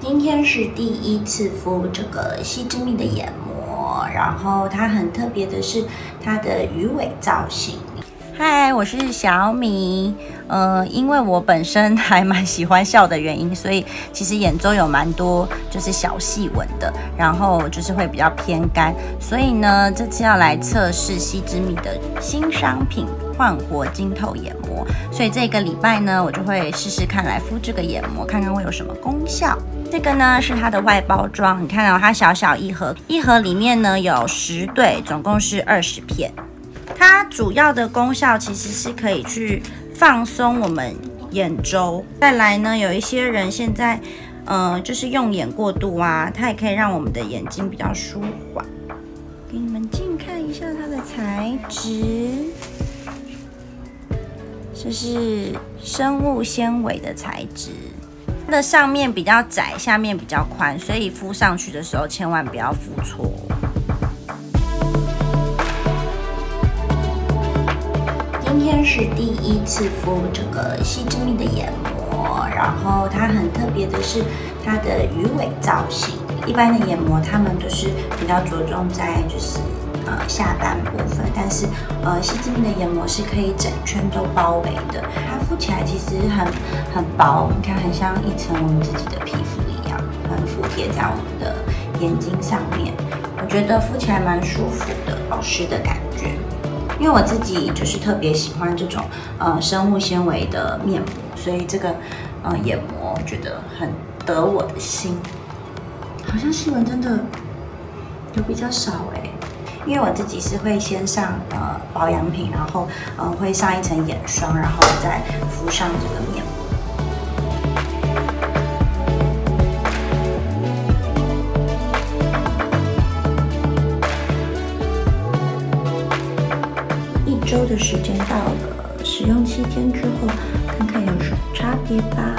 今天是第一次敷这个西之蜜的眼膜，然后它很特别的是它的鱼尾造型。嗨，我是小米。呃，因为我本身还蛮喜欢笑的原因，所以其实眼周有蛮多就是小细纹的，然后就是会比较偏干。所以呢，这次要来测试西之蜜的新商品焕活晶透眼膜。所以这个礼拜呢，我就会试试看来敷这个眼膜，看看会有什么功效。这个呢是它的外包装，你看到它小小一盒，一盒里面呢有十对，总共是二十片。它主要的功效其实是可以去放松我们眼周，再来呢，有一些人现在，呃，就是用眼过度啊，它也可以让我们的眼睛比较舒缓。给你们近看一下它的材质，这是生物纤维的材质，它的上面比较窄，下面比较宽，所以敷上去的时候千万不要敷错。今天是第一次敷这个西之蜜的眼膜，然后它很特别的是它的鱼尾造型。一般的眼膜它们都是比较着重在就是呃下半部是呃西之蜜的眼膜是可以整圈都包围的。它敷起来其实很很薄，你看很像一层我们自己的皮肤一样，很服帖在我们的眼睛上面。我觉得敷起来蛮舒服的，保湿的感觉。因为我自己就是特别喜欢这种呃生物纤维的面膜，所以这个呃眼膜觉得很得我的心。好像细纹真的有比较少哎，因为我自己是会先上呃保养品，然后呃会上一层眼霜，然后再敷上这个面膜。一周的时间到了，使用七天之后，看看有什么差别吧。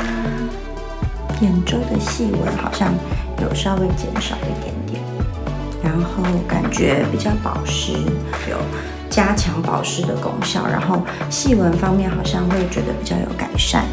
眼周的细纹好像有稍微减少一点点，然后感觉比较保湿，有加强保湿的功效。然后细纹方面好像会觉得比较有改善。